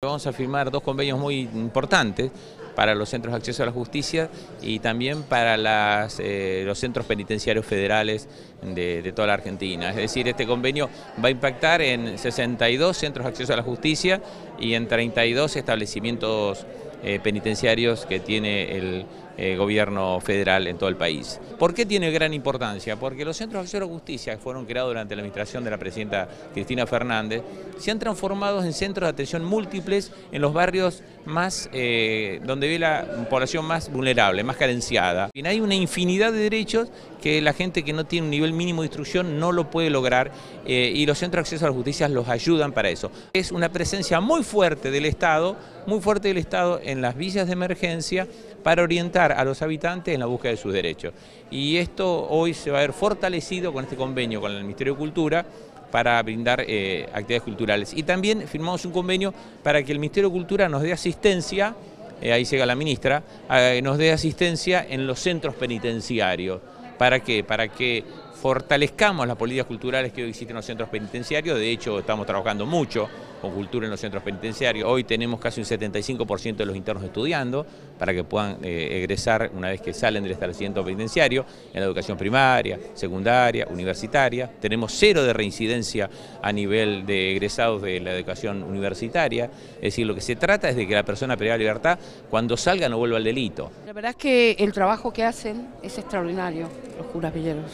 Vamos a firmar dos convenios muy importantes para los centros de acceso a la justicia y también para eh, los centros penitenciarios federales de, de, toda la Argentina. Es decir, este convenio va a impactar en 62 centros de acceso a la justicia y en 32 establecimientos eh, penitenciarios que tiene el eh, gobierno federal en todo el país. ¿Por qué tiene gran importancia? Porque los centros de acceso a justicia que fueron creados durante la administración de la presidenta Cristina Fernández se han transformado en centros de atención múltiples en los barrios más, eh, donde ve la población más vulnerable, más carenciada. Y hay una infinidad de derechos que la gente que no tiene un nivel mínimo de instrucción no lo puede lograr y los centros de acceso a la justicia los ayudan para eso. Es una presencia muy fuerte del Estado, muy fuerte del Estado en las villas de emergencia para orientar a los habitantes en la búsqueda de sus derechos. Y esto hoy se va a ver fortalecido con este convenio con el Ministerio de Cultura para brindar eh, actividades culturales. Y también firmamos un convenio para que el Ministerio de Cultura nos dé asistencia, eh, ahí llega la ministra, eh, nos dé asistencia en los centros penitenciarios. ¿Para qué? Para que fortalezcamos las políticas culturales que hoy existen en los centros penitenciarios, de hecho estamos trabajando mucho con cultura en los centros penitenciarios, hoy tenemos casi un 75% de los internos estudiando para que puedan eh, egresar una vez que salen del establecimiento penitenciario en la educación primaria, secundaria, universitaria, tenemos cero de reincidencia a nivel de egresados de la educación universitaria, es decir, lo que se trata es de que la persona pierda libertad. Cuando salga no vuelva al delito. La verdad es que el trabajo que hacen es extraordinario, los curas villeros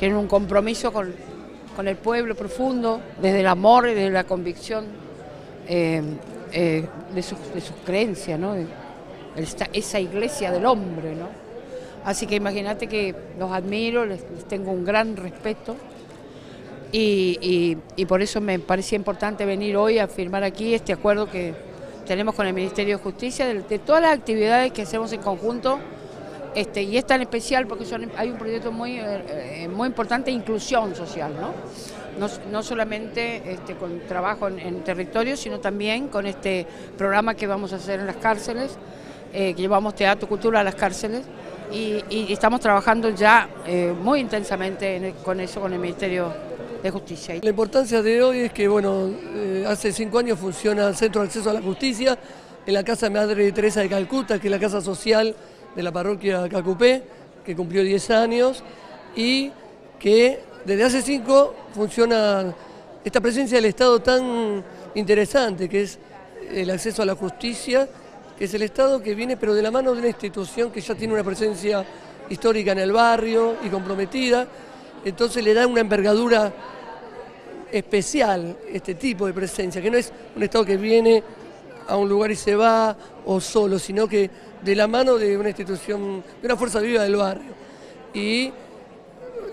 tienen un compromiso con, con, el pueblo profundo, desde el amor y desde la convicción eh, eh, de, sus, de, sus, creencias, ¿no? Esa iglesia del hombre. ¿no? Así que imagínate que los admiro, les, tengo un gran respeto y, y, por eso me parecía importante venir hoy a firmar aquí este acuerdo que tenemos con el Ministerio de Justicia, de todas las actividades que hacemos en conjunto este, y es tan especial porque hay un proyecto muy, eh, muy importante de inclusión social, ¿no? No, solamente este, con trabajo en, en territorio, sino también con este programa que vamos a hacer en las cárceles, eh, que llevamos teatro, cultura a las cárceles, y, estamos trabajando ya eh, muy intensamente el, con eso, con el Ministerio de Justicia. La importancia de hoy es que, bueno, eh, hace cinco años funciona el Centro de Acceso a la Justicia en la Casa Madre Teresa de Calcuta, que es la casa social de la parroquia Cacupé, que cumplió 10 años y que desde hace 5 funciona esta presencia del Estado tan interesante, que es el acceso a la justicia, que es el Estado que viene pero de la mano de una institución que ya tiene una presencia histórica en el barrio y comprometida, entonces le da una envergadura especial este tipo de presencia, que no es un Estado que viene a un lugar y se va o solo, sino que de la mano de una institución, de una fuerza viva del barrio. Y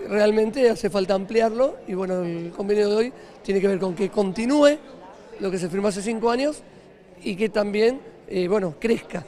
realmente hace falta ampliarlo y bueno, el convenio de hoy tiene que ver con que continúe lo que se firmó hace cinco años y que también, eh, bueno, crezca.